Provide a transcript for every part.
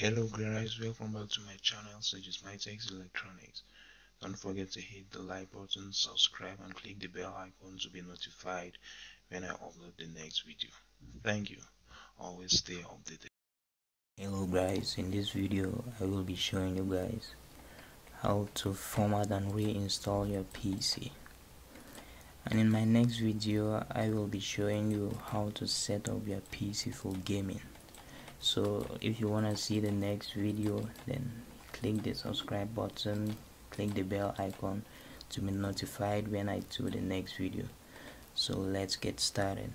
Hello guys, welcome back to my channel Serges Mike Techs Electronics. Don't forget to hit the like button, subscribe and click the bell icon to be notified when I upload the next video. Thank you. Always stay updated. Hello guys, in this video I will be showing you guys how to format and reinstall your PC. And in my next video I will be showing you how to set up your PC for gaming so if you want to see the next video then click the subscribe button click the bell icon to be notified when I do the next video. So let's get started.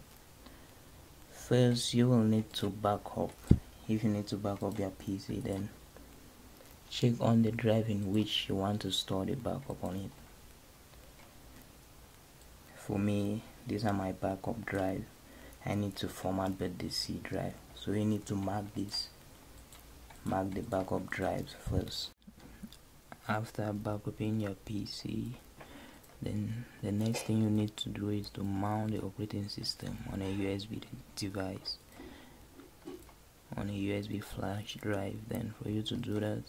First you will need to back up. If you need to back up your PC then check on the drive in which you want to store the backup on it. For me these are my backup drive I need to format the C drive. So you need to mark this mark the backup drives first. After backuping your PC then the next thing you need to do is to mount the operating system on a USB device on a USB flash drive. Then for you to do that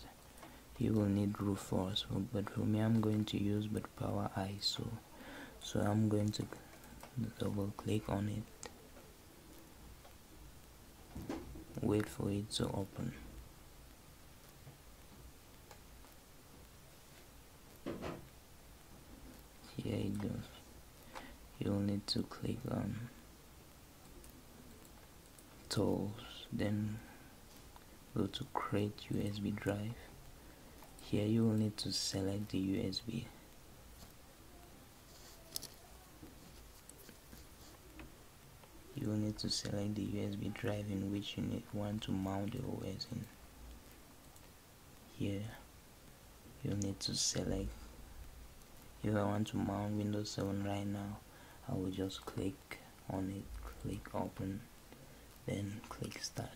you will need Rufus but for me I'm going to use but power ISO so I'm going to double click on it wait for it to open. Here it goes. You'll need to click on tools then go to create USB drive. Here you will need to select the USB you will need to select the USB drive in which you want to mount the OS in. Here you'll need to select. If I want to mount Windows 7 right now I will just click on it click open then click start.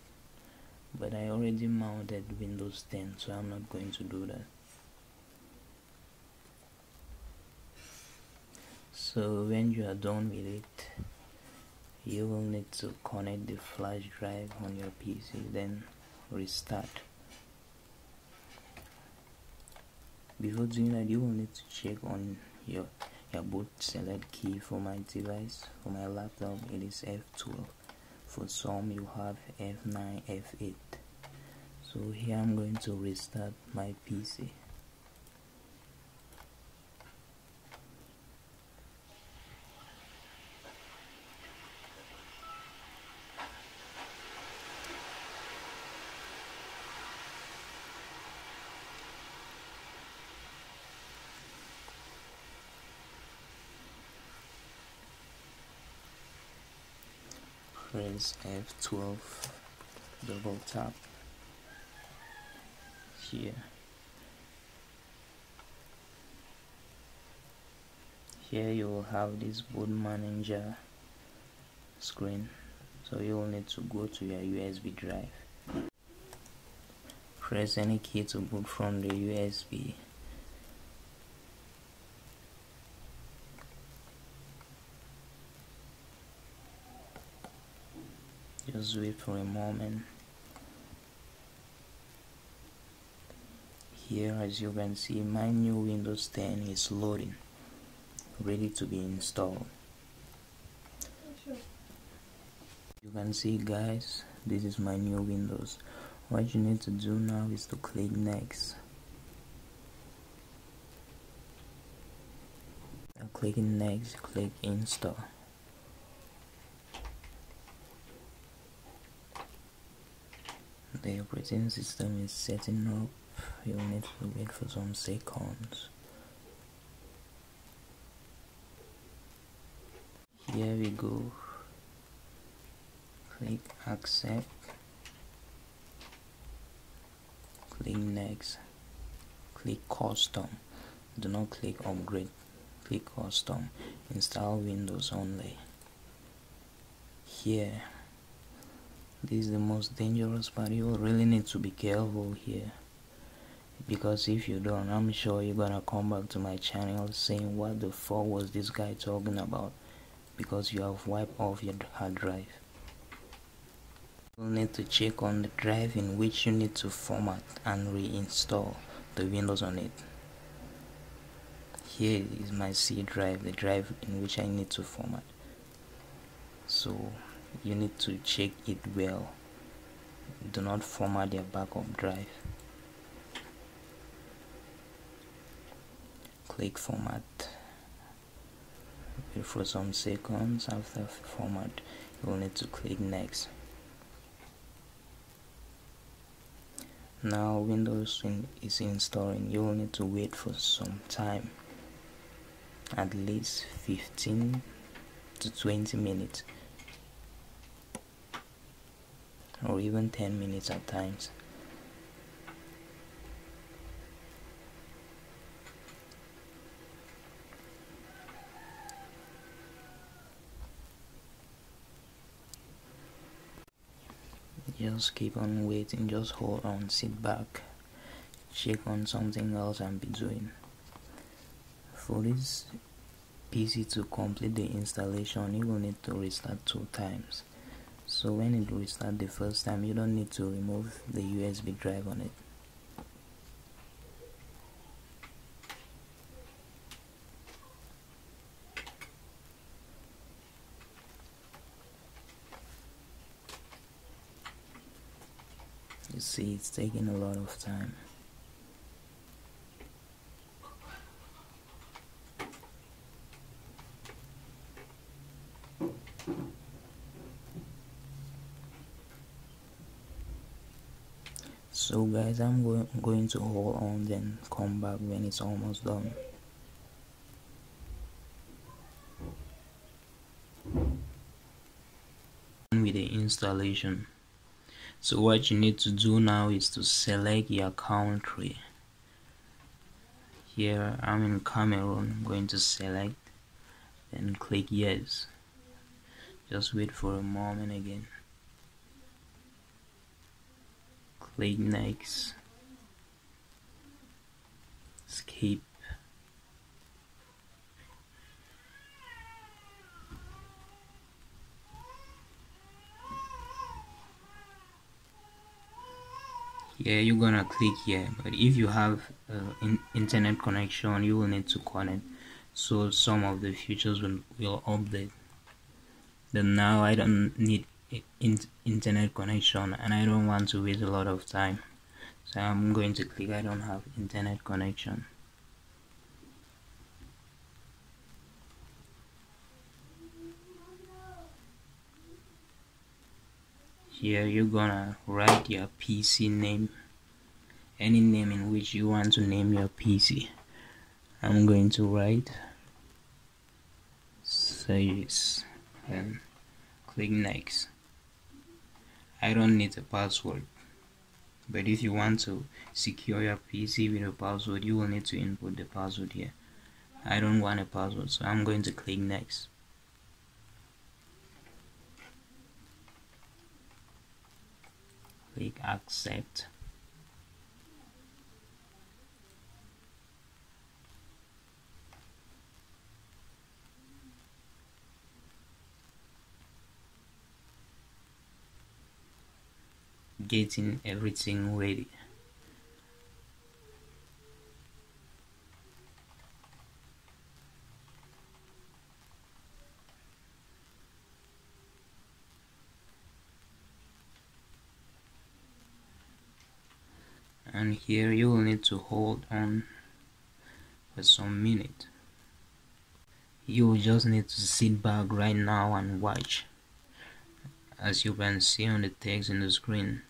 But I already mounted Windows 10 so I'm not going to do that. So when you are done with it you will need to connect the flash drive on your PC then restart. Before doing that you will need to check on your your boot select key for my device for my laptop. It is F12 for some you have F9 F8 so here I'm going to restart my PC press F12 double tap here. Here you will have this boot manager screen. So you will need to go to your USB drive. Press any key to boot from the USB just wait for a moment. Here as you can see my new Windows 10 is loading ready to be installed. You can see guys this is my new Windows. What you need to do now is to click next. Clicking next click install the operating system is setting up. You'll need to wait for some seconds. Here we go. Click accept. Click next. Click custom. Do not click upgrade. Click custom. Install windows only. Here this is the most dangerous part. You really need to be careful here. Because if you don't i'm sure you're gonna come back to my channel saying what the fuck was this guy talking about? Because you have wiped off your hard drive. You will need to check on the drive in which you need to format and reinstall the Windows on it. Here is my C drive the drive in which I need to format. So you need to check it well. Do not format your backup drive. Click format. Wait for some seconds. After format you will need to click next. Now windows is installing. You will need to wait for some time. At least 15 to 20 minutes or even 10 minutes at times. Just keep on waiting just hold on sit back check on something else and be doing. For this PC to complete the installation you will need to restart two times so when it restarts the first time you don't need to remove the USB drive on it. You see it's taking a lot of time so guys I'm go going to hold on then come back when it's almost done. With the installation. So what you need to do now is to select your country. Here I'm in Cameroon. I'm going to select and click yes. Just wait for a moment again click next skip yeah you're gonna click here but if you have uh, in internet connection you will need to connect. So some of the features will, will update. Then now I don't need in internet connection and I don't want to waste a lot of time. So I'm going to click I don't have internet connection. Here you're gonna write your PC name any name in which you want to name your PC I'm going to write says and click next I don't need a password. But if you want to secure your PC with a password you will need to input the password here. I don't want a password so I'm going to click next. Click accept getting everything ready. And here you will need to hold on for some minute. You just need to sit back right now and watch as you can see on the text in the screen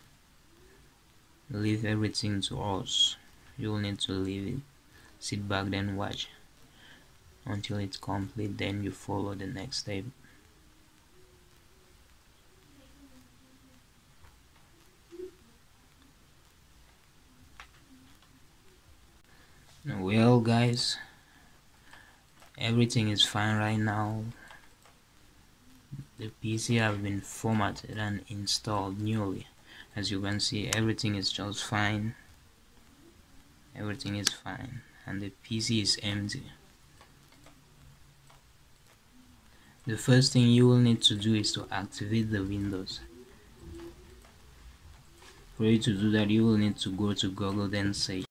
leave everything to us. You will need to leave it. Sit back then watch until it's complete then you follow the next step. Well guys everything is fine right now. The PC have been formatted and installed newly as you can see everything is just fine. Everything is fine. And the PC is empty. The first thing you will need to do is to activate the Windows. For you to do that you will need to go to google then say